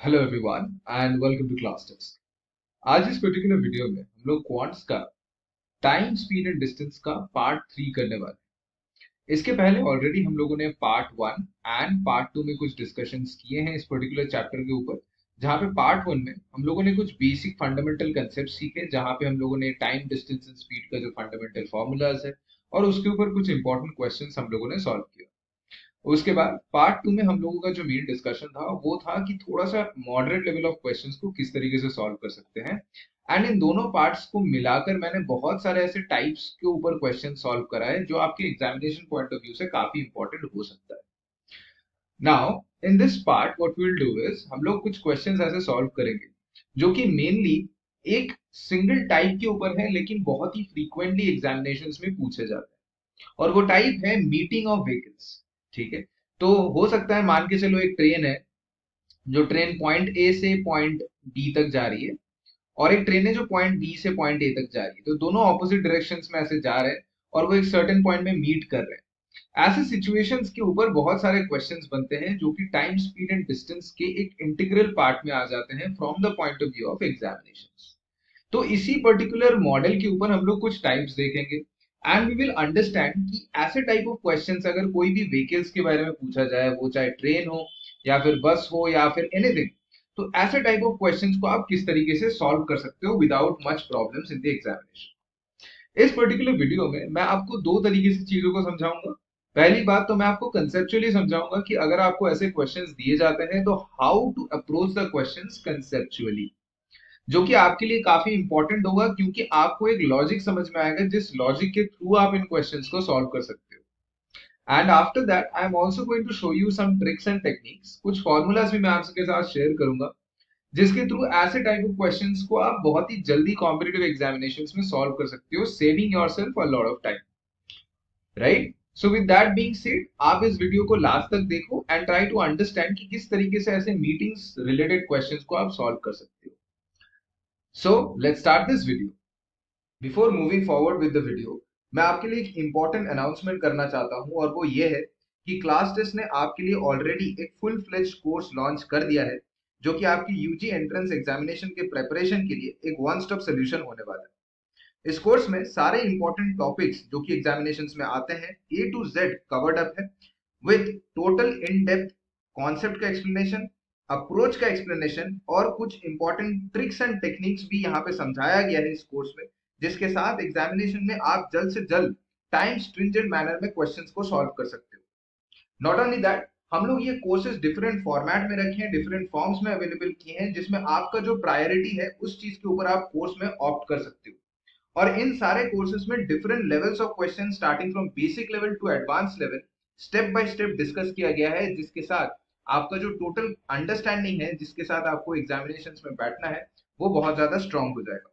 Hello everyone and welcome to class test आज इस particular video में हम लोग क्वांट्स का टाइम स्पीड एंड डिस्टेंस का पार्ट थ्री करने वाले इसके पहले ऑलरेडी हम लोगों ने part one and part two में कुछ डिस्कशन किए हैं इस पर्टिकुलर चैप्टर के ऊपर, जहाँ पे पार्ट वन में हम लोगों ने कुछ बेसिक फंडामेंटल कंसेप्ट सीखे, जहाँ पे हम लोगों ने टाइम डिस्टेंस एंड स्पीड का जो फंडामेंटल फॉर्मूलाज है, और उसके ऊपर कुछ इंपॉर्टेंट क्वेश्चन हम लोगों ने सॉल्व किया उसके बाद पार्ट टू में हम लोगों का जो मेन डिस्कशन था, वो था कि थोड़ा सा मॉडरेट लेवल ऑफ़ क्वेश्चंस को किस तरीके से सॉल्व कर सकते हैं। एंड इन दोनों पार्ट्स को मिलाकर मैंने बहुत सारे ऐसे टाइप्स के ऊपर क्वेश्चन सॉल्व है, जो आपके एग्जामिनेशन पॉइंट ऑफ़ व्यू से काफ़ी इंपॉर्टेंट हो सकता है। Now in this part what will do is हम लोग कुछ क्वेश्चंस ऐसे सॉल्व करेंगे, जो कि मेनली एक सिंगल टाइप के ऊपर है, लेकिन बहुत ही फ्रीक्वेंटली एग्जामिनेशन में पूछे जाते हैं। और वो टाइप है मीटिंग ऑफ़ व्हीकल्स ठीक है। तो हो सकता है मान के चलो एक ट्रेन है, जो ट्रेन पॉइंट ए से पॉइंट बी तक जा रही है और एक ट्रेन है जो पॉइंट बी से पॉइंट ए तक जा रही है। तो दोनों ऑपोजिट डायरेक्शन में ऐसे जा रहे हैं और वो एक सर्टेन पॉइंट में मीट कर रहे हैं। ऐसे सिचुएशंस के ऊपर बहुत सारे क्वेश्चंस बनते हैं, जो कि टाइम स्पीड एंड डिस्टेंस के एक इंटीग्रल पार्ट में आ जाते हैं from the point of view of examination तो इसी पर्टिकुलर मॉडल के ऊपर हम लोग कुछ टाइप्स देखेंगे। एंड वी विल अंडरस्टैंड कि ऐसे टाइप ऑफ़ क्वेश्चंस अगर कोई भी व्हीकल्स के बारे में पूछा जाए, वो चाहे ट्रेन हो या फिर बस हो या फिर एनीथिंग तो ऐसे टाइप ऑफ़ क्वेश्चंस को आप किस तरीके से सॉल्व कर सकते हो without much problems in the examination इस पर्टिकुलर वीडियो में मैं आपको दो तरीके से चीज़ों को समझाऊँगा। पहली बात तो मैं आपको कंसेप्चुअली समझाऊँगा कि अगर आपको ऐसे क्वेश्चंस दिए जाते हैं तो how to approach the questions conceptually जो कि आपके लिए काफ़ी इंपॉर्टेंट होगा, क्योंकि आपको एक लॉजिक समझ में आएगा, जिस लॉजिक के थ्रू आप इन क्वेश्चन को सॉल्व कर सकते हो। And after that I am also going to show you some tricks and techniques कुछ फॉर्मूलाज भी मैं आपके साथ शेयर करूँगा, जिसके थ्रू ऐसे टाइप ऑफ़ क्वेश्चंस को आप बहुत ही जल्दी कॉम्पिटेटिव एग्जामिनेशंस में सॉल्व कर सकते हो saving yourself a lot of time right so with that being said आप इस वीडियो को लास्ट तक देखो एंड ट्राई टू अंडरस्टैंड कि किस तरीके से ऐसे मीटिंग्स रिलेटेड क्वेश्चंस को आप सॉल्व कर सकते हो। So let's start this video. Before moving forward with the video, मैं आपके लिए एक इंपॉर्टेंट अनाउंसमेंट करना चाहता हूँ और वो ये है कि क्लास टेस्ट ने आपके लिए ऑलरेडी एक फुल फ्लेज कोर्स लॉन्च कर दिया है जो कि आपकी यूजी एंट्रेंस एग्जामिनेशन के प्रेपरेशन के लिए एक वन स्टॉप सोल्यूशन होने वाला है इस कोर्स में सारे इंपॉर्टेंट टॉपिक्स जो कि एग्जामिनेशन में आते हैं A to Z covered up है with total in depth concept का एक्सप्लेनेशन अप्रोच का एक्सप्लेनेशन और कुछ इंपॉर्टेंट ट्रिक्स एंड टेक्निक्स भी यहाँ पे समझाया गया है इस कोर्स में, जिसके साथ एग्जामिनेशन में आप जल्द से जल्द टाइम स्ट्रिंजेंट मैनर में क्वेश्चंस को सॉल्व कर सकते हो। नॉट ओनली दैट हम लोग ये कोर्सेज डिफरेंट फॉर्मेट में रखे हैं डिफरेंट फॉर्म्स में अवेलेबल किए हैं, जिसमें आपका जो प्रायोरिटी है, उस चीज़ के ऊपर आप कोर्स में ऑप्ट कर सकते हो। और इन सारे कोर्सेज में different levels of question starting from basic level to advance level step by step discuss किया गया है, जिसके साथ आपका जो टोटल अंडरस्टैंडिंग है, जिसके साथ आपको एग्जामिनेशन में बैठना है, वो बहुत ज़्यादा स्ट्रांग हो जाएगा।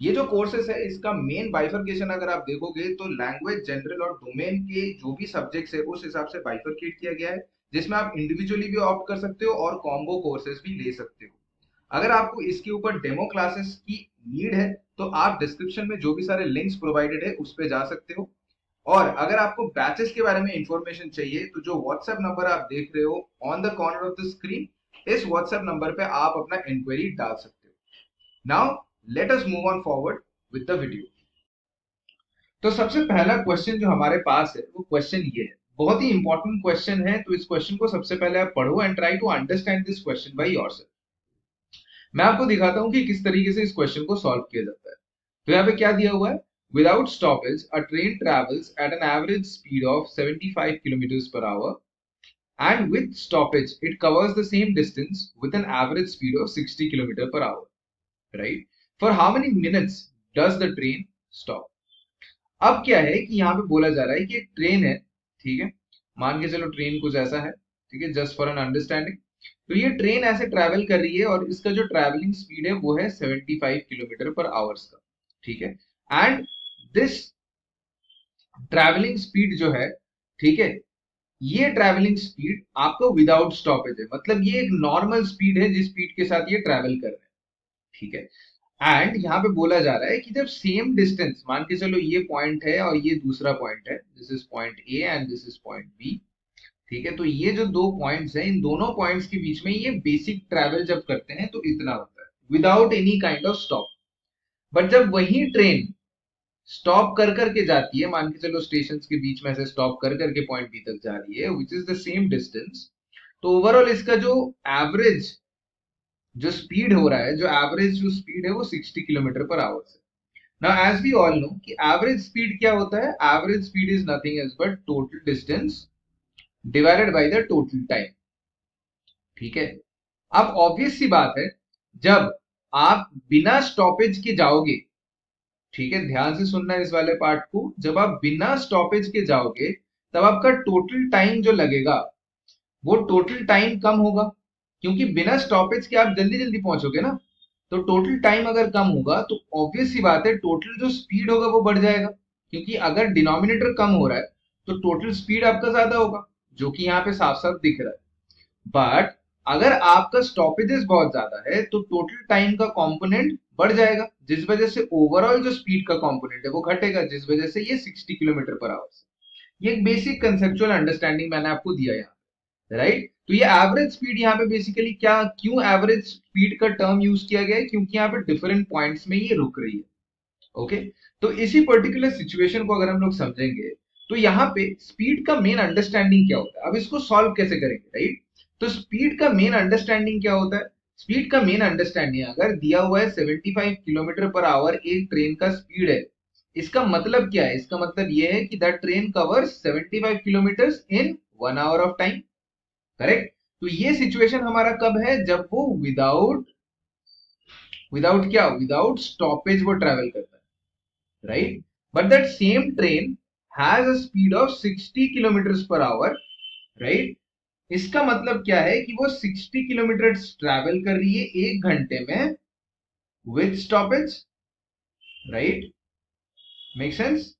ये जो कोर्सेस है, इसका मेन बाइफर्केशन अगर आप देखोगे तो लैंग्वेज जनरल और डोमेन के जो भी सब्जेक्ट्स है, उस हिसाब से बाइफर्केट किया गया है, जिसमें आप इंडिविजुअली भी ऑप्ट कर सकते हो और कॉम्बो कोर्सेज भी ले सकते हो। अगर आपको इसके ऊपर डेमो क्लासेस की नीड है तो आप डिस्क्रिप्शन में जो भी सारे लिंक्स प्रोवाइडेड है, उस पर जा सकते हो। और अगर आपको बैचेस के बारे में इंफॉर्मेशन चाहिए तो जो व्हाट्सएप नंबर आप देख रहे हो on the corner of the screen इस व्हाट्सएप नंबर पे आप अपना इंक्वायरी डाल सकते हो। Now let us move on forward with the video तो सबसे पहला क्वेश्चन जो हमारे पास है, वो क्वेश्चन ये है। बहुत ही इंपॉर्टेंट क्वेश्चन है तो इस क्वेश्चन को सबसे पहले आप पढ़ो and try to understand this question by yourself मैं आपको दिखाता हूँ कि किस तरीके से इस क्वेश्चन को सॉल्व किया जाता है। तो यहाँ पे क्या दिया हुआ है? Without stoppage, a train travels at an average speed of 75 km per hour and with stoppage, it covers the same distance with an average speed of 60 km per hour. Right? For how many minutes does the train stop? अब क्या है कि यहाँ पे बोला जा रहा है कि एक ट्रेन है ठीक है मान के चलो ट्रेन कुछ ऐसा है ठीक है जस्ट फॉर एन अंडरस्टैंडिंग तो ये ट्रेन ऐसे ट्रैवल कर रही है और इसका जो ट्रैवलिंग स्पीड है वो है 75 किलोमीटर पर आवर्स का ठीक है एंड दिस ट्रैवलिंग स्पीड जो है, ठीक है, ये ट्रैवलिंग स्पीड आपको विदाउट स्टॉपेज है। मतलब ये एक नॉर्मल स्पीड है, जिस स्पीड के साथ ये ट्रैवल कर रहे हैं, ठीक है। एंड यहाँ पे बोला जा रहा है कि जब सेम डिस्टेंस मान के चलो ये पॉइंट है और ये दूसरा पॉइंट है this is point A and this is point B ठीक है तो ये जो दो पॉइंट्स हैं, इन दोनों पॉइंट्स के बीच में ये बेसिक ट्रैवल जब करते हैं तो इतना होता है without any kind of stop but जब वही ट्रेन स्टॉप कर करके जाती है। मान के चलो स्टेशन के बीच में से स्टॉप कर करके पॉइंट बी तक जा रही है which is the same distance तो ओवरऑल इसका जो एवरेज जो स्पीड हो रहा है, जो एवरेज जो स्पीड है वो 60 किलोमीटर पर आवर से। Now as we all know कि एवरेज स्पीड क्या होता है? Average speed is nothing as but total distance divided by the total time ठीक है? अब ऑब्वियस सी बात है, जब आप बिना स्टॉपेज के जाओगे ठीक है, ध्यान से सुनना है इस वाले पार्ट को। जब आप बिना स्टॉपेज के जाओगे, तब आपका टोटल टाइम जो लगेगा, वो टोटल टाइम कम होगा। क्योंकि बिना स्टॉपेज के आप जल्दी जल्दी पहुंचोगे ना तो टोटल टाइम अगर कम होगा तो ऑब्वियस सी बात है टोटल जो स्पीड होगा, वो बढ़ जाएगा। क्योंकि अगर डिनोमिनेटर कम हो रहा है तो टोटल स्पीड आपका ज़्यादा होगा, जो कि यहाँ पे साफ़ साफ़ दिख रहा है। बट अगर आपका स्टॉपेजेस बहुत ज़्यादा है तो टोटल टाइम का कंपोनेंट बढ़ जाएगा, जिस वजह से ओवरऑल जो स्पीड का कंपोनेंट है वो घटेगा, जिस वजह से ये 60 किलोमीटर पर आवर ये एक बेसिक कंसेप्चुअल अंडरस्टैंडिंग मैंने आपको दिया यहाँ राइट तो ये एवरेज स्पीड यहाँ पे बेसिकली क्या, क्यों एवरेज स्पीड का टर्म यूज़ किया गया है? क्योंकि यहाँ पे डिफरेंट पॉइंट्स में ये रुक रही है ओके तो इसी पर्टिकुलर सिचुएशन को अगर हम लोग समझेंगे तो यहाँ पे स्पीड का मेन अंडरस्टैंडिंग क्या होता है? अब इसको सॉल्व कैसे करेंगे राइट तो स्पीड का मेन अंडरस्टैंडिंग क्या होता है? स्पीड का मेन अंडरस्टैंडिंग अगर दिया हुआ है 75 किलोमीटर पर आवर एक ट्रेन का स्पीड है, इसका मतलब क्या है? इसका मतलब यह है कि that train cover 75 kilometre in one hour of time correct तो ये सिचुएशन हमारा कब है? जब वो विदाउट विदाउट क्या? विदाउट स्टॉपेज वो ट्रेवल करता है right but that same train has a speed of 60 kilometre per hour right इसका मतलब क्या है कि वो 60 किलोमीटर ट्रैवल कर रही है एक घंटे में with stoppage right make sense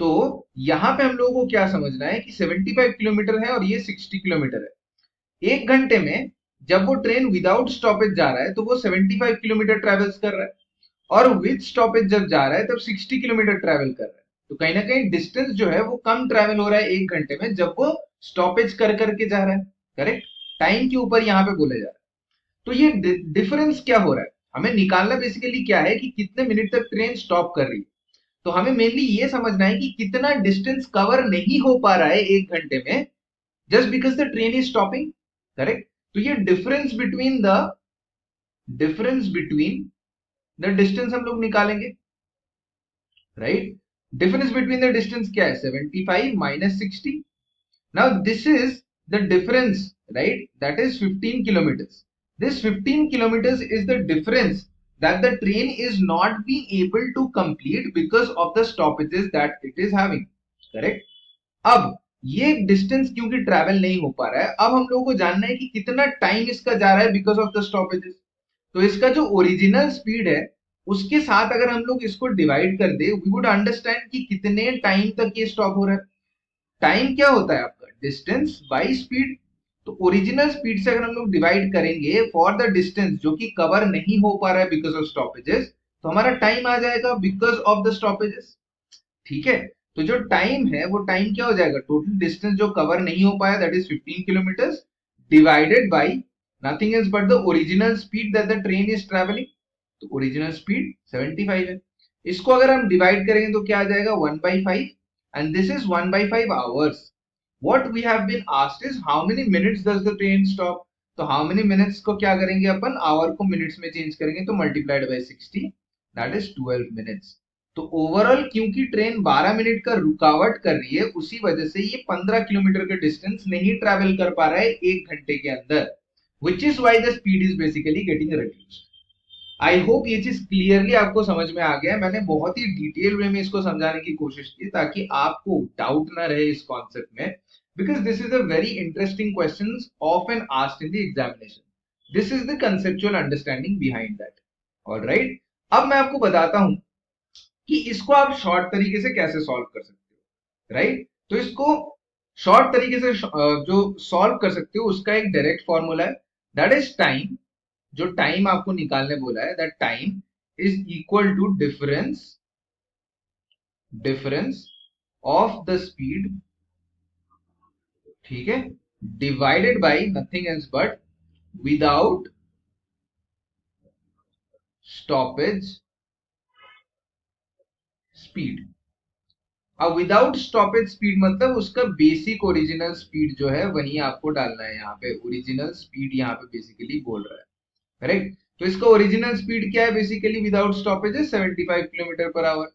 तो यहाँ पे हम लोगों को क्या समझना है कि 75 किलोमीटर है और ये 60 किलोमीटर है। एक घंटे में जब वो ट्रेन विदाउट स्टॉपेज जा रहा है तो वो 75 किलोमीटर ट्रेवल्स कर रहा है। और विथ स्टॉपेज जब जा रहा है, तब 60 किलोमीटर ट्रेवल कर रहा है। तो कहीं ना कहीं डिस्टेंस जो है वो कम ट्रेवल हो रहा है एक घंटे में जब वो स्टॉपेज कर करके जा रहा है। करेक्ट टाइम के ऊपर यहाँ पे बोला जा रहा है। तो ये डिफरेंस क्या हो रहा है? हमें निकालना बेसिकली क्या है कि कितने मिनट तक ट्रेन स्टॉप कर रही है। तो हमें मेनली ये समझना है कि कितना डिस्टेंस कवर नहीं हो पा रहा है एक घंटे में just because the train is stopping correct तो ये difference between the difference between the distance हम लोग निकालेंगे। Right difference between the distance क्या है? 75 minus sixty Now this is the difference, right? That is 15 kilometers. This 15 kilometers is the difference that the train is not being able to complete because of the stoppages that it is having. Correct? अब ये distance क्योंकि travel नहीं हो पा रहा है अब हम लोगों को जानना है कि कितना टाइम इसका जा रहा है बिकॉज़ ऑफ़ द स्टॉपेजेस तो इसका जो ओरिजिनल स्पीड है उसके साथ अगर हम लोग इसको डिवाइड कर दे वी वुड अंडरस्टैंड कि कितने टाइम तक ये स्टॉप हो रहा है टाइम क्या होता है आपका डिस्टेंस बाई स्पीड तो ओरिजिनल स्पीड से अगर हम लोग डिवाइड करेंगे फॉर द डिस्टेंस जो कि कवर नहीं हो पा रहा है बिकॉज़ ऑफ़ स्टॉपेजेस तो हमारा टाइम आ जाएगा बिकॉज़ ऑफ़ द स्टॉपेजेस ठीक है? तो जो टाइम है, वो टाइम क्या हो जाएगा? टोटल डिस्टेंस जो कवर नहीं हो पाया that is 15 kilometre divided by nothing is but the original speed that the train is travelling तो ओरिजिनल स्पीड 75 है। इसको अगर हम डिवाइड करेंगे तो क्या आ जाएगा? 1 by five and this is 1 by 5 hours. What we have been asked is, how many minutes does the train stop? तो how many minutes को क्या करेंगे अपन? आवर को मिनट्स में चेंज करेंगे तो multiplied by 60 that is 12 minutes तो ओवरऑल क्योंकि ट्रेन 12 मिनट का रुकावट कर रही है, उसी वजह से ये 15 किलोमीटर का डिस्टेंस नहीं ट्रेवल कर पा रहा है एक घंटे के अंदर which is why the speed is basically getting reduced I hope ये चीज़ क्लियरली आपको समझ में आ गया है। मैंने बहुत ही डिटेल वे में इसको समझाने की कोशिश की ताकि आपको डाउट ना रहे इस कॉन्सेप्ट में। Because this is a very interesting question of an asked in the this is the conceptual understanding behind that और राइट अब मैं आपको बताता हूँ कि इसको आप शॉर्ट तरीके से कैसे सॉल्व कर सकते हो राइट right? तो इसको शॉर्ट तरीके से जो सॉल्व कर सकते हो, उसका एक डायरेक्ट फॉर्मूला है। दैट इज़ टाइम जो टाइम आपको निकालने बोला है that time is equal to difference difference of the speed ठीक है? Divided by nothing else but without stoppage speed. अब विदाउट स्टॉपेज स्पीड मतलब उसका बेसिक ओरिजिनल स्पीड जो है, वही आपको डालना है यहाँ पे। ओरिजिनल स्पीड यहाँ पे बेसिकली बोल रहा है। करेक्ट तो इसका ओरिजिनल स्पीड क्या है बेसिकली विदाउट स्टॉपेज है 75 kilometre per hour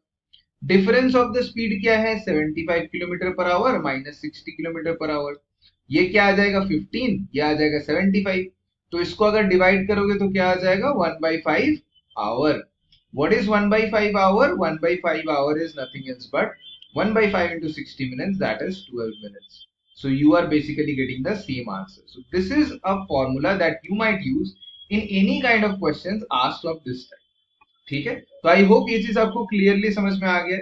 difference of the speed क्या है? 75 kilometre per hour minus sixty kilometre per hour ये क्या आ जाएगा? 15 ये आ जाएगा 75 तो इसको अगर डिवाइड करोगे तो क्या आ जाएगा? 1 by five hour what is 1 by five hour 1 by five hour is nothing else but one by five into sixty minute that is 12 minutes so you are basically getting the same answer so this is a formula that you might use in any kind of question asked of this type ठीक है? तो I hope ये चीज़ आपको clearly समझ में आ गया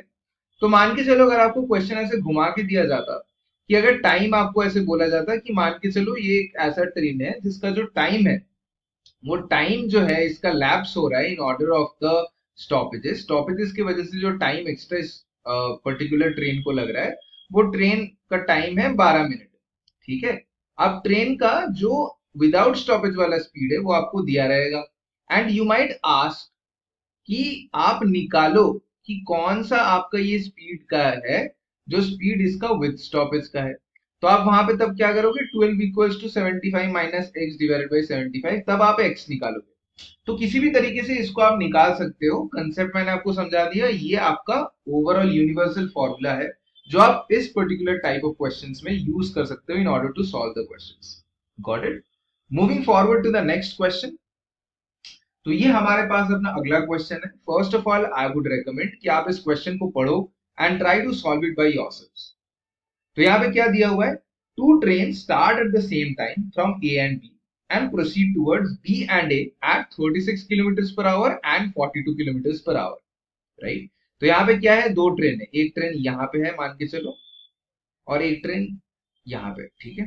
तो मान के चलो, अगर आपको क्वेश्चन ऐसे घुमा के दिया जाता, कि अगर टाइम आपको ऐसे बोला जाता कि मान के चलो ये एक ऐसा ट्रेन है जिसका जो टाइम है, वो टाइम जो है इसका लैप्स हो रहा है in order of the stoppages stoppages की वजह से जो टाइम एक्स्ट्रा इस पर्टिकुलर ट्रेन को लग रहा है, वो ट्रेन का टाइम है 12 मिनट ठीक है? अब ट्रेन का जो विदाउट स्टॉपेज वाला स्पीड है, वो आपको दिया रहेगा। एंड यू माइट आस्क कि आप निकालो कि कौन सा आपका ये स्पीड का है, जो स्पीड इसका विद स्टॉपेज का है। तो आप वहाँ पे तब क्या करोगे? 12 equals to 75 minus x divided by 75 तब आप एक्स निकालोगे। तो किसी भी तरीके से इसको आप निकाल सकते हो। कंसेप्ट मैंने आपको समझा दिया, ये आपका ओवरऑल यूनिवर्सल फॉर्मूला है, जो आप इस पर्टिकुलर टाइप ऑफ़ क्वेश्चंस में यूज़ कर सकते हो in order to solve the questions got it moving forward to the next question तो ये हमारे पास अपना अगला क्वेश्चन है। First of all I would recommend कि आप इस क्वेश्चन को पढ़ो and try to solve it by yourselves तो यहाँ पे क्या दिया हुआ है? Two train start at the same time from A and B and proceed towards B and A at 36 kilometers per hour and 42 kilometers per hour. Right? तो यहाँ पे क्या है? दो ट्रेन है। एक ट्रेन यहाँ पे है, मान के चलो, और एक ट्रेन यहाँ पे, ठीक है?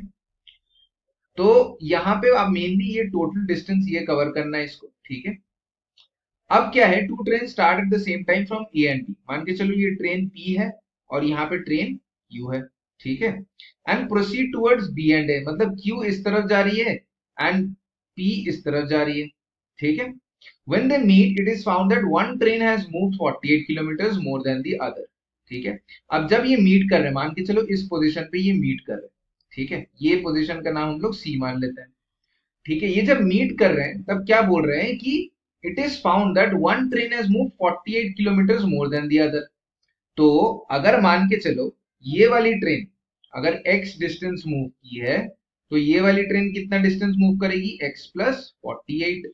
तो यहाँ पे आप मेनली ये टोटल डिस्टेंस ये कवर करना है इसको। ठीक है? अब क्या है? Two train start at the same time from A and B मान के चलो ये ट्रेन पी है और यहाँ पे ट्रेन यू है। ठीक है? And proceed towards B and A मतलब क्यू इस तरफ़ जा रही है एंड पी इस तरफ़ जा रही है। ठीक है? When they meet, it is found that one train has moved 48 kilometers more than the other. ठीक है? अब जब ये मीट कर रहे हैं, मान के चलो इस पोजीशन पे ये मीट कर रहे हैं। ठीक है? ये पोजीशन का नाम हम लोग सी मान लेते हैं। ठीक है, ये जब मीट कर रहे हैं, तब क्या बोल रहे हैं कि it is found that one train has move 48 kilometre more than the other तो अगर मान के चलो, ये वाली ट्रेन अगर x डिस्टेंस मूव की है तो ये वाली ट्रेन कितना डिस्टेंस मूव करेगी? x plus forty eight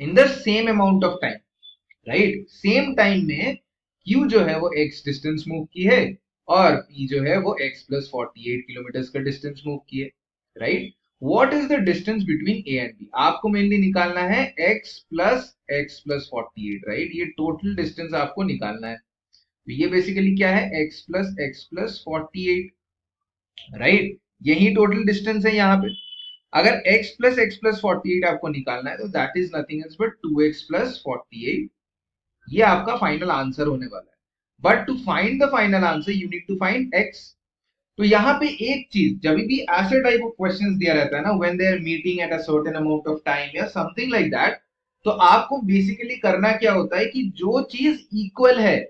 in the same amount of time right same time में q जो है वो x डिस्टेंस मूव की है और p जो है वो x plus forty eight kilometre का डिस्टेंस मूव की है right what is the distance between A and B आपको मेनली निकालना है x plus x plus forty eight right ये टोटल डिस्टेंस आपको निकालना है। तो ये बेसिकली क्या है? X plus x plus forty eight right यही टोटल डिस्टेंस है यहाँ पे। अगर x plus x plus forty eight आपको निकालना है तो that is nothing else but two x plus forty eight ये आपका फाइनल आंसर होने वाला है। But to find the final answer you need to find x तो यहाँ पे एक चीज़, जब भी ऐसे टाइप ऑफ़ क्वेश्चन दिया रहता है ना when they are meeting at a certain amount of time या समथिंग लाइक दैट तो आपको बेसिकली करना क्या होता है कि जो चीज़ इक्वल है,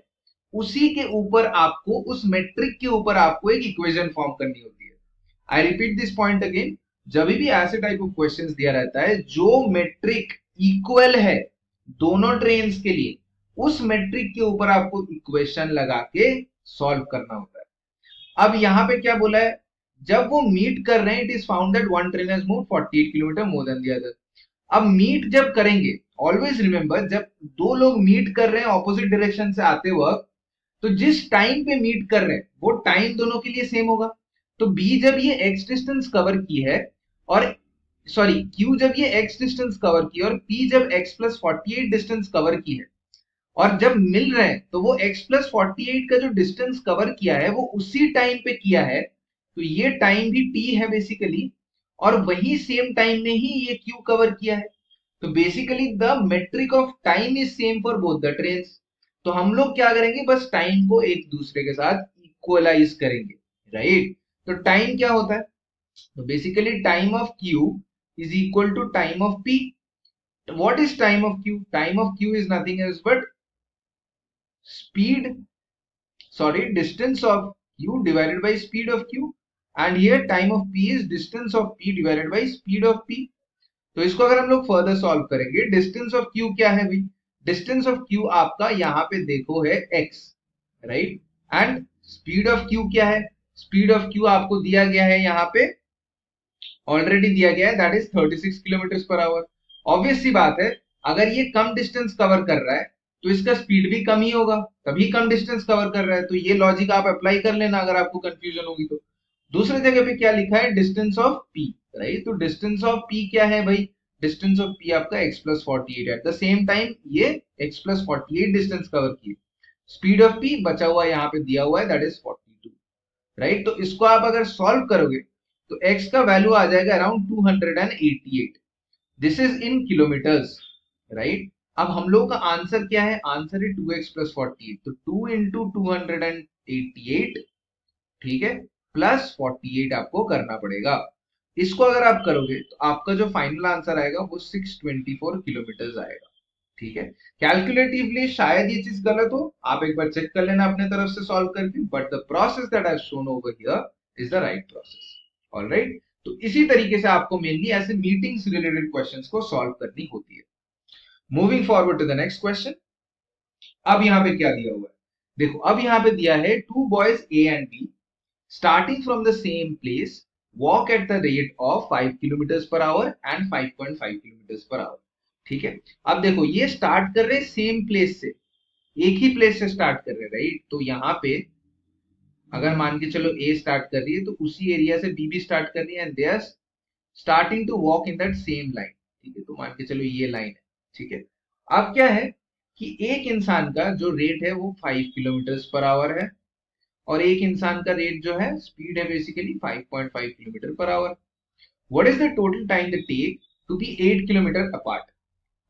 उसी के ऊपर आपको, उस मेट्रिक के ऊपर आपको एक इक्वेशन फॉर्म करनी होती है। I repeat this point again जब भी ऐसे टाइप ऑफ़ क्वेश्चंस दिया रहता है, जो मेट्रिक इक्वल है, दोनों ट्रेन के लिए, उस मेट्रिक के ऊपर आपको इक्वेशन लगा के सॉल्व करना होता है। अब यहाँ पे क्या बोला है? जब वो मीट कर रहे हैं it is found one train has move 48 kilometre more than the other अब मीट जब करेंगे ऑलवेज रिमेंबर जब दो लोग मीट कर रहे हैं ऑपोजिट डायरेक्शन से आते वक्त तो जिस टाइम पे मीट कर रहे हैं, वो टाइम दोनों के लिए सेम होगा। तो बी जब ये एक्स डिस्टेंस कवर की है, और सॉरी क्यू जब ये एक्स डिस्टेंस कवर की है, और पी जब x plus forty eight distance cover की है और जब मिल रहे हैं तो वो x प्लस फोर्टी का जो डिस्टेंस कवर किया है, वो उसी टाइम पे किया है। तो ये टाइम भी t है बेसिकली और वही सेम टाइम में ही ये q कवर किया है। तो basically the metric of time is same for both the train तो हम लोग क्या करेंगे, बस टाइम को एक दूसरे के साथ इक्वलाइज करेंगे राइट तो टाइम क्या होता है? तो basically time of Q is equal to time of P what is time of q? Time of q is nothing else but speed, sorry, distance of q divided by speed of q, and here time of p is distance of p divided by speed of p. तो इसको अगर हम लोग further solve करेंगे distance of Q क्या है भाई? Distance of Q आपका यहाँ पे देखो है x right and speed of Q क्या है? स्पीड ऑफ़ क्यू आपको दिया गया है यहाँ पे ऑलरेडी दिया गया है that is 36 kilometre per hour obvious सी बात है, अगर ये कम डिस्टेंस कवर कर रहा है तो इसका स्पीड भी कम ही होगा। तभी कम डिस्टेंस कवर कर रहा है। तो ये लॉजिक आप अप्लाई कर लेना अगर आपको कंफ्यूजन होगी तो। दूसरे जगह पे क्या लिखा है? डिस्टेंस ऑफ़ पी राइट तो डिस्टेंस ऑफ़ पी क्या है भाई? डिस्टेंस ऑफ़ पी आपका x plus forty eight at the same time ये x plus forty eight distance cover किए। स्पीड ऑफ़ पी बचा हुआ यहाँ पे दिया हुआ है that is forty two right तो इसको आप अगर सॉल्व करोगे तो x का वैल्यू आ जाएगा around two hundred and eighty eight this is in kilometres right अब हम लोग का आंसर क्या है? आंसर है टू एक्स प्लस फोर्टी तो टू इंटू टू ठीक है? प्लस फोर्टी एट आपको करना पड़ेगा। इसको अगर आप करोगे तो आपका जो फाइनल आंसर आएगा, वो 624 किलोमीटर आएगा। ठीक है? कैलकुलेटिवली शायद ये चीज़ गलत हो। आप एक बार चेक कर लेना अपने तरफ़ से सॉल्व करके but the process that I shown over here is the right process alright तो इसी तरीके से आपको मेनली ऐसे मीटिंग्स रिलेटेड क्वेश्चंस को सॉल्व करनी होती है। Moving forward to the next question अब यहाँ पे क्या दिया हुआ है? देखो, अब यहाँ पे दिया है two boys A and B starting from the same place walk at the rate of 5 kilometre per hour and 5.5 kilometre per hour ठीक है? अब देखो, ये स्टार्ट कर रहे सेम प्लेस से। एक ही प्लेस से स्टार्ट कर रहे राइट तो यहाँ पे अगर मान के चलो ए स्टार्ट कर रही है तो उसी एरिया से बी भी स्टार्ट कर रही है and they are starting to walk in that same line ठीक है? तो मान के चलो ये लाइन है। ठीक है। अब क्या है कि एक इंसान का जो रेट है वो फाइव किलोमीटर पर आवर है और एक इंसान का रेट जो है स्पीड है basically 5.5 kilometre per hour what is the total time the take to be 8 kilometre apart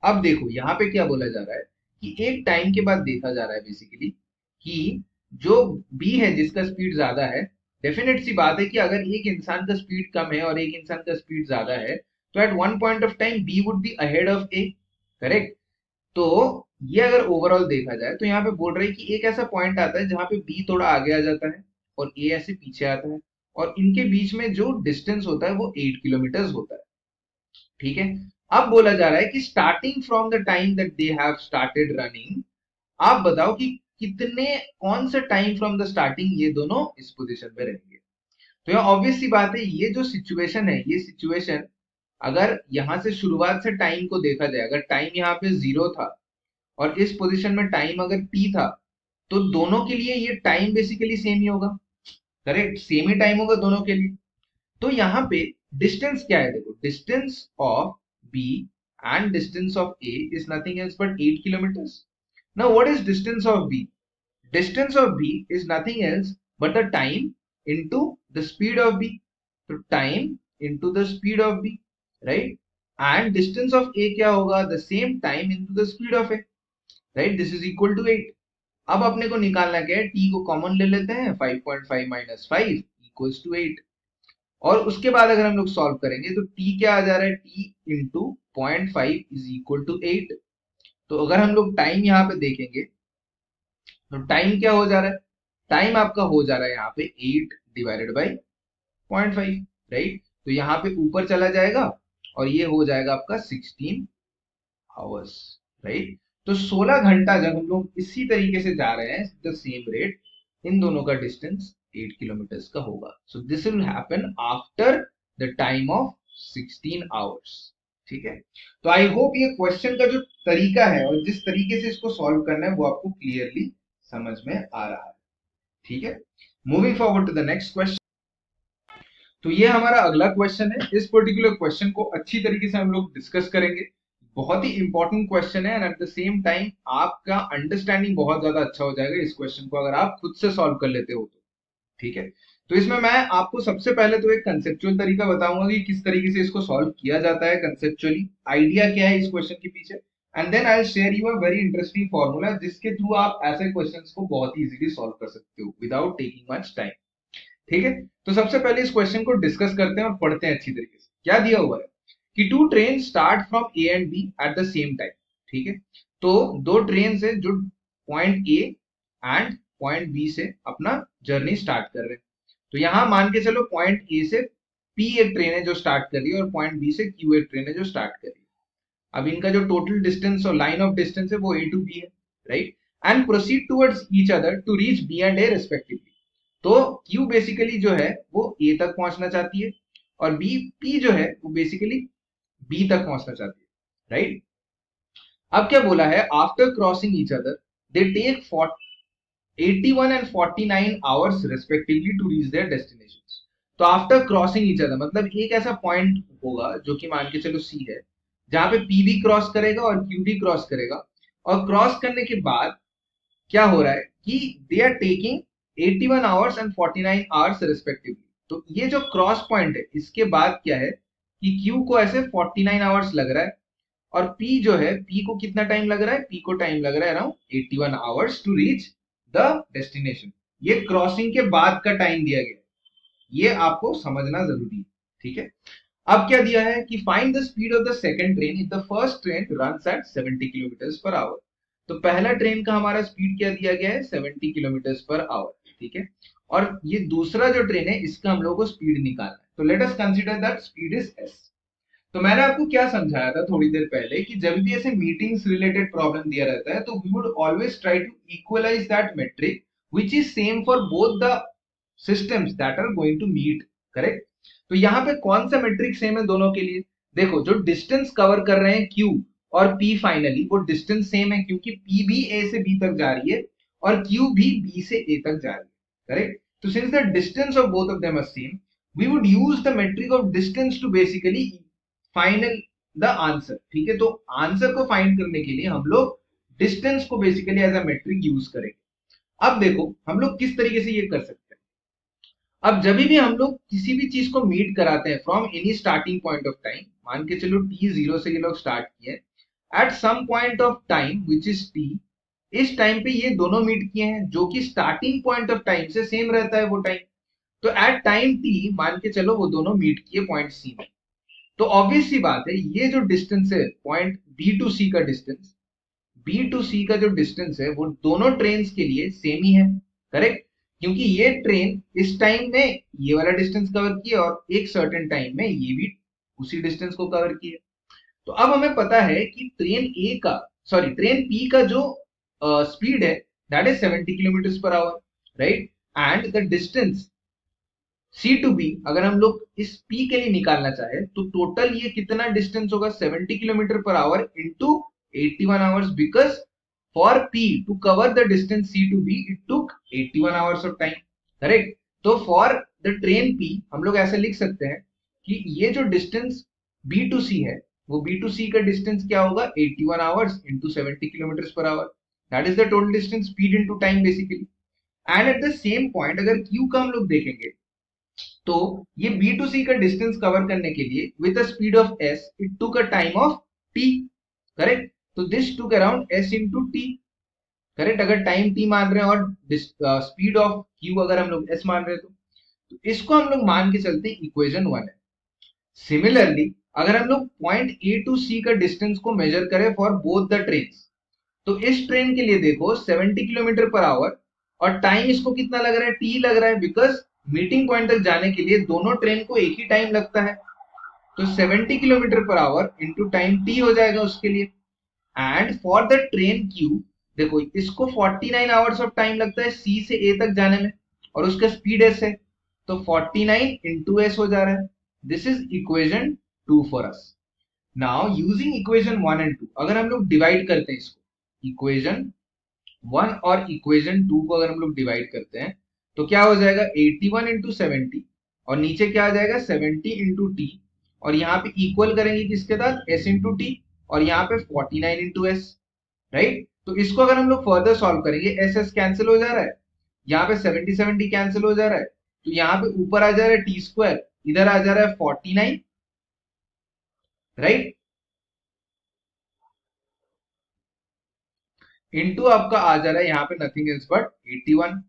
अब देखो, यहाँ पे क्या बोला जा रहा है कि एक टाइम के बाद देखा जा रहा है बेसिकली कि जो बी है जिसका स्पीड ज़्यादा है डेफिनेट सी बात है कि अगर एक इंसान का स्पीड कम है और एक इंसान का स्पीड ज़्यादा है तो at one point of time B would be ahead of A correct तो ये अगर ओवरऑल देखा जाए तो यहाँ पे बोल रहे कि एक ऐसा पॉइंट आता है जहाँ पे बी थोड़ा आगे आ जाता है और ए ऐसे पीछे आता है और इनके बीच में जो डिस्टेंस होता है वो एट किलोमीटर होता है। ठीक है? अब बोला जा रहा है कि starting from the time that they have started running आप बताओ कि कितने, कौन सा टाइम फ्रॉम द स्टार्टिंग ये दोनों इस पोजिशन में रहेंगे। तो यहाँ ऑब्वियस सी बात है, ये जो सिचुएशन है, ये सिचुएशन अगर यहाँ से शुरुआत से टाइम को देखा जाए अगर टाइम यहाँ पे ज़ीरो था और इस पोजीशन में टाइम अगर टी था तो दोनों के लिए ये टाइम बेसिकली सेम ही होगा। करेक्ट सेम ही टाइम होगा दोनों के लिए। तो यहाँ पे डिस्टेंस क्या है देखो? Distance of B and distance of A is nothing else but eight kilometres Now, what is distance of B? Distance of B is nothing else but the time into the speed of B. So, time into the speed of right? And distance of A क्या होगा? The same time into the speed of A, right? This is equal to 8. अब अपने को निकालना क्या है t को common ले लेते हैं 5.5 point five minus five equals to eight और उसके बाद अगर हम लोग सॉल्व करेंगे तो t क्या आ जा रहा है t into point five is equal to eight तो अगर हम लोग टाइम यहाँ पे देखेंगे तो टाइम क्या हो जा रहा है टाइम आपका हो जा रहा है यहाँ पे eight divided by point five right तो यहाँ पे ऊपर चला जाएगा और ये हो जाएगा आपका सिक्सटीन आवर्स राइट तो सोलह घंटा जब हम लोग इसी तरीके से जा रहे हैं द सेम रेट इन दोनों का डिस्टेंस एट किलोमीटर का होगा। So this will happen after the time of sixteen hours ठीक है? तो आई होप ये क्वेश्चन का जो तरीका है और जिस तरीके से इसको सॉल्व करना है, वो आपको क्लियरली समझ में आ रहा है, ठीक है? Moving forward to the next question तो ये हमारा अगला क्वेश्चन है। इस पर्टिकुलर क्वेश्चन को अच्छी तरीके से हम लोग डिस्कस करेंगे। बहुत ही इंपॉर्टेंट क्वेश्चन है and at the same time आपका अंडरस्टैंडिंग बहुत ज़्यादा अच्छा हो जाएगा इस क्वेश्चन को, अगर आप खुद से सॉल्व कर लेते हो तो। ठीक है? तो इसमें मैं आपको सबसे पहले तो एक कंसेप्चुअल तरीका बताऊँगा कि किस तरीके से इसको सॉल्व किया जाता है कंसेप्चुअली आइडिया क्या है इस क्वेश्चन के पीछे? And then I share you a very interesting formula जिसके थ्रू आप ऐसे क्वेश्चन को बहुत ही सॉल्व कर सकते हो विदाउट टेकिंग मच टाइम ठीक है? तो सबसे पहले इस क्वेश्चन को डिस्कस करते हैं और पढ़ते हैं अच्छी तरीके से। क्या दिया हुआ है? कि two train start from A and B at the same time ठीक है? तो दो ट्रेन से जो point A and point B से अपना जर्नी स्टार्ट कर रहे हैं। तो यहाँ मान के चलो पॉइंट ए से पी एक ट्रेन है जो स्टार्ट कर रही है और पॉइंट बी से क्यू एक ट्रेन है जो स्टार्ट कर रही है। अब इनका जो टोटल डिस्टेंस और लाइन ऑफ़ डिस्टेंस है वो ए टू बी है right and proceed towards each other to reach B and A respectively तो क्यू बेसिकली जो है, वो ए तक पहुँचना चाहती है और बी पी जो है, वो बेसिकली बी तक पहुँचना चाहती है राइट अब क्या बोला है? After crossing each other they take 81 and 49 hours respectively to reach their destination तो आफ्टर क्रॉसिंग ईच अदर मतलब एक ऐसा पॉइंट होगा जो कि मान के चलो सी है, जहाँ पे पी भी क्रॉस करेगा और क्यू भी क्रॉस करेगा। और क्रॉस करने के बाद क्या हो रहा है कि they are taking 81 hours and 49 hours respectively तो ये जो क्रॉस पॉइंट है, इसके बाद क्या है कि Q को ऐसे 49 आवर्स लग रहा है और P जो है, P को कितना टाइम लग रहा है? P को टाइम लग रहा है around 81 hours to reach the destination ये क्रॉसिंग के बाद का टाइम दिया गया ये आपको समझना ज़रूरी है, ठीक है? अब क्या दिया है कि find the speed of the second train if the first train run at 70 kilometre per hour तो पहला ट्रेन का हमारा स्पीड क्या दिया गया है? 70 किलोमीटर पर आवर ठीक है? और ये दूसरा जो ट्रेन है, इसका हम लोग को स्पीड निकालना है। तो let us consider that speed is S तो मैंने आपको क्या समझाया था थोड़ी देर पहले कि जब भी ऐसे मीटिंग्स रिलेटेड प्रॉब्लम दिया रहता है तो we would always try to equalise that metric which is same for both the systems that are going to meet correct तो यहाँ पे कौन सा मेट्रिक सेम है दोनों के लिए? देखो, जो डिस्टेंस कवर कर रहे हैं क्यू और पी फाइनली वो डिस्टेंस सेम है, क्योंकि पी भी ए से बी तक जा रही है और Q भी B से A तक जा रही है करेक्ट तो since the distance of both of them are same we would use the metric of distance to basically final the answer ठीक है? तो आंसर को फाइंड करने के लिए हम लोग डिस्टेंस को basically as a metric use करेंगे। अब देखो, हम लोग किस तरीके से ये कर सकते हैं। अब जब भी हम लोग किसी भी चीज़ को मीट कराते हैं from any starting point of time मान के चलो टी ज़ीरो से ये लोग स्टार्ट किए at some point of time which is T इस टाइम पे ये दोनों मीट किए हैं, जो कि स्टार्टिंग पॉइंट ऑफ़ टाइम से सेम रहता है वो टाइम तो एट टाइम टी मान के चलो वो दोनों मीट किए पॉइंट सी में. तो ऑब्वियस सी बात है, ये जो डिस्टेंस है पॉइंट बी टू सी का डिस्टेंस बी टू सी का जो डिस्टेंस है, वो दोनों ट्रेन के लिए सेम ही है करेक्ट क्योंकि ये ट्रेन इस टाइम में ये वाला डिस्टेंस कवर किया और एक सर्टेन टाइम में ये भी उसी डिस्टेंस को कवर किया तो अब हमें पता है कि ट्रेन ए का सॉरी ट्रेन पी का जो स्पीड uh, है that is 70 kilometre per hour right and the distance C to B अगर हम लोग इस पी के लिए निकालना चाहे तो टोटल ये कितना डिस्टेंस होगा 70 kilometre per hour into 81 hours because For P to cover the distance C to B, it took 81 hours of time. Correct? तो for the train P हम लोग ऐसे लिख सकते हैं कि ये जो डिस्टेंस बी टू सी है वो बी टू सी का डिस्टेंस क्या होगा 81 hours into 70 kilometre per hour that is the total distance speed into time basically and at the same point अगर Q का हम लोग देखेंगे तो ये B to C का डिस्टेंस कवर करने के लिए the speed of S it took a time of T correct तो this took around S into T correct अगर टाइम टी मान रहे हैं और स्पीड ऑफ़ क्यू अगर हम लोग एस मान रहे हैं तो, तो इसको हम लोग मान के चलते इक्वेशन वन है। सिमिलरली अगर हम लोग पॉइंट ए टू सी का डिस्टेंस को मेजर करें फॉर बोथ द ट्रेन तो इस ट्रेन के लिए देखो 70 किलोमीटर पर आवर और टाइम इसको कितना लग रहा है? टी लग रहा है बिकॉज़ मीटिंग पॉइंट तक जाने के लिए दोनों ट्रेन को एक ही टाइम लगता है। तो 70 किलोमीटर पर आवर इंटू टाइम टी हो जाएगा उसके लिए। And for the train Q देखो, इसको 49 आवर्स ऑफ़ टाइम लगता है सी से ए तक जाने में, और उसका स्पीड एस है। तो 49 इंटू एस हो जा रहा है। This is equation two for us now using equation one and two अगर हम लोग डिवाइड करते हैं इसको इक्वेशन वन और इक्वेशन टू को अगर हम लोग डिवाइड करते हैं तो क्या हो जाएगा? 81 वन इंटू सेवेंटी और नीचे क्या आ जाएगा? 70 इंटू टी और यहाँ पे इक्वल करेंगे किसके साथ? एस इंटू टी और यहाँ पे 49 नाइन इंटू एस राइट तो इसको अगर हम लोग फर्दर सॉल्व करेंगे एस एस कैंसिल हो जा रहा है, यहाँ पे 70 70 कैंसिल हो जा रहा है तो यहाँ पे ऊपर आ जा रहा है टी स्क्वायर इधर आ जा रहा है 49 राइट इनटू आपका आ जा रहा है, यहाँ पे नथिंग एल्स बट 81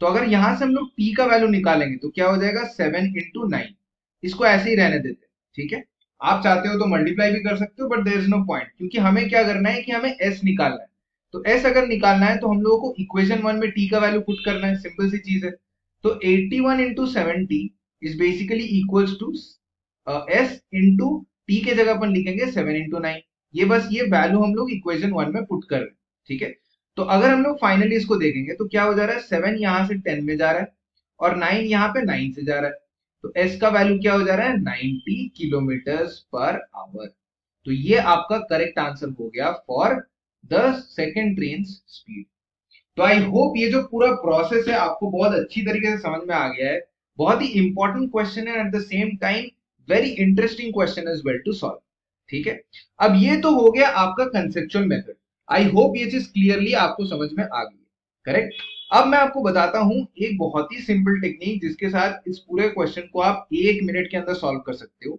तो अगर यहाँ से हम लोग टी का वैल्यू निकालेंगे तो क्या हो जाएगा? सेवन इंटू नाइन इसको ऐसे ही रहने देते हैं, ठीक है? आप चाहते हो तो मल्टीप्लाई भी कर सकते हो but there is no point क्योंकि हमें क्या करना है कि हमें एस निकालना है। तो एस अगर निकालना है तो हम लोगों को इक्वेशन वन में टी का वैल्यू पुट करना है सिंपल सी चीज़ है। तो 81 one into seventy is basically equals to S into T के जगह पर लिखेंगे सेवन इंटू नाइन ये बस ये वैल्यू हम लोग इक्वेशन वन में पुट कर रहे हैं। ठीक है? तो अगर हम लोग फाइनली इसको देखेंगे तो क्या हो जा रहा है? सेवन यहाँ से टेन में जा रहा है और नाइन यहाँ पे नाइन से जा रहा है। तो एस का वैल्यू क्या हो जा रहा है? 90 किलोमीटर पर आवर तो ये आपका करेक्ट आंसर हो गया for the second train speed तो आई होप ये जो पूरा प्रोसेस है, आपको बहुत अच्छी तरीके से समझ में आ गया है। बहुत ही इंपॉर्टेंट क्वेश्चन है at the same time very interesting question is well to solve ठीक है? अब ये तो हो गया आपका कंसेप्चुअल मेथड आई होप ये चीज़ क्लियरली आपको समझ में आ गई करेक्ट अब मैं आपको बताता हूँ एक बहुत ही सिंपल टेक्निक जिसके साथ इस पूरे क्वेश्चन को आप एक मिनट के अंदर सॉल्व कर सकते हो।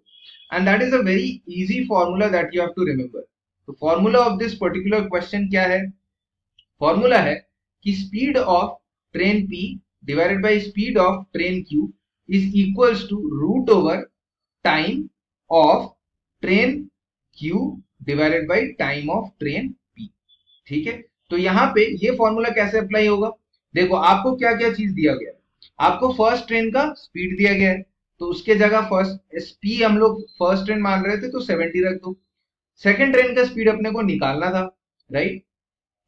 And that is a very easy formula that you have to remember तो formula of this particular question क्या है? फॉर्मूला है कि speed of train P divided by speed of train Q is equals to root over time of train Q divided by time of train ठीक है? तो यहाँ पे ये फॉर्मूला कैसे अप्लाई होगा? देखो, आपको क्या क्या चीज़ दिया गया आपको फ़र्स्ट ट्रेन का स्पीड दिया गया है। तो उसके जगह फ़र्स्ट स्पी हम लोग फ़र्स्ट ट्रेन मान रहे थे तो 70 रख दो। सेकंड ट्रेन का स्पीड अपने को निकालना था right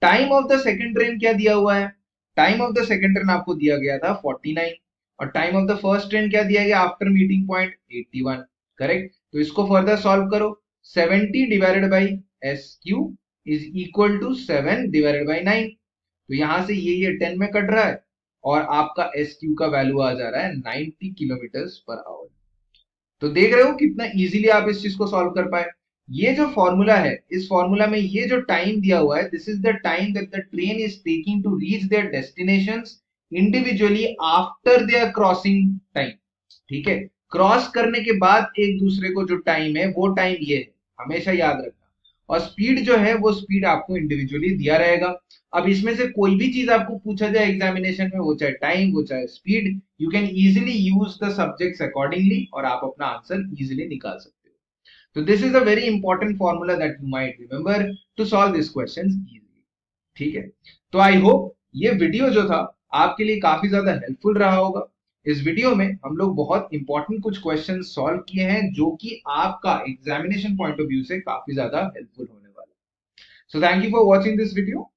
time of the second train क्या दिया हुआ है? Time of the second train आपको दिया गया था 49 और time of the first train क्या दिया गया? आफ्टर मीटिंग पॉइंट 81 करेक्ट तो इसको फर्दर सॉल्व करो। 70 divided by S Q is equal to seven divided by nine तो यहाँ से ये ये टेन में कट रहा है और आपका एस क्यू का वैल्यू आ जा रहा है नाइनटी किलोमीटर पर आवर तो देख रहे हो कितना इजीली आप इस चीज़ को सॉल्व कर पाए। ये जो फॉर्मूला है, इस फॉर्मूला में ये जो टाइम दिया हुआ है this is the time that the train is taking to reach their destination individually after their crossing time ठीक है? क्रॉस करने के बाद एक दूसरे को जो टाइम है, वो टाइम ये है। हमेशा याद रखना। और स्पीड जो है, वो स्पीड आपको इंडिविजुअली दिया रहेगा। अब इसमें से कोई भी चीज़ आपको पूछा जाए एग्जामिनेशन में, वो चाहे टाइम वो चाहे speed you can easily use the subjects accordingly और आप अपना आंसर इजिली निकाल सकते हो। तो this is a very important formula that you might remember to solve this question ठीक है? तो आई होप ये वीडियो जो था, आपके लिए काफ़ी ज़्यादा हेल्पफुल रहा होगा। इस वीडियो में हम लोग बहुत इंपॉर्टेंट कुछ क्वेश्चन सॉल्व किए हैं, जो कि आपका एग्जामिनेशन पॉइंट ऑफ़ व्यू से काफ़ी ज़्यादा हेल्पफुल होने वाला है। So thank you for watching this video